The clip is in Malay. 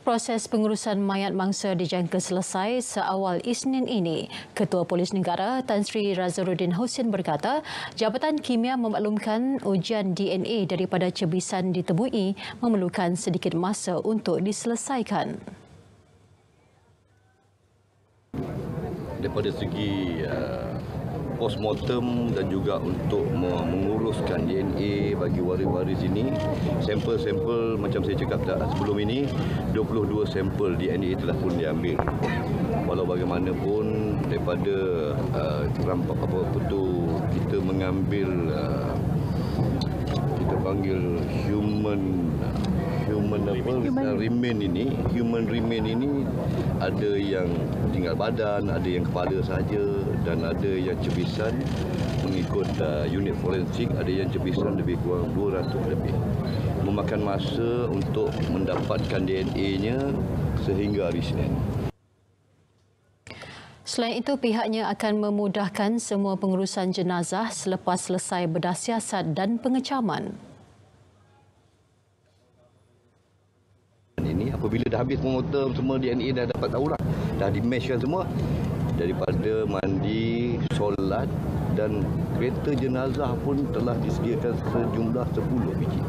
Proses pengurusan mayat mangsa dijangka selesai seawal Isnin ini. Ketua Polis Negara Tan Sri Razaruddin Hussein berkata, Jabatan Kimia memaklumkan ujian DNA daripada cebisan ditemui memerlukan sedikit masa untuk diselesaikan. Daripada segi uh, postmortem dan juga untuk menguruskan DNA bagi waris-waris ini. Sampel-sampel macam saya cakap sebelum ini 22 sampel DNA telah pun diambil. Walau bagaimanapun daripada uh, rampak apa tu kita mengambil uh, panggil human human apa? Human. remain ini human remain ini ada yang tinggal badan ada yang kepala saja dan ada yang cebisan mengikut uh, unit forensik ada yang cebisan lebih kurang 200 lebih. Memakan masa untuk mendapatkan DNA-nya sehingga hari Senin Selain itu, pihaknya akan memudahkan semua pengurusan jenazah selepas selesai bedah siasat dan pengecaman. Apabila dah habis pengotor semua DNA dah dapat tahu lah. Dah dimeshkan semua. Daripada mandi solat dan kereta jenazah pun telah disediakan sejumlah 10 biji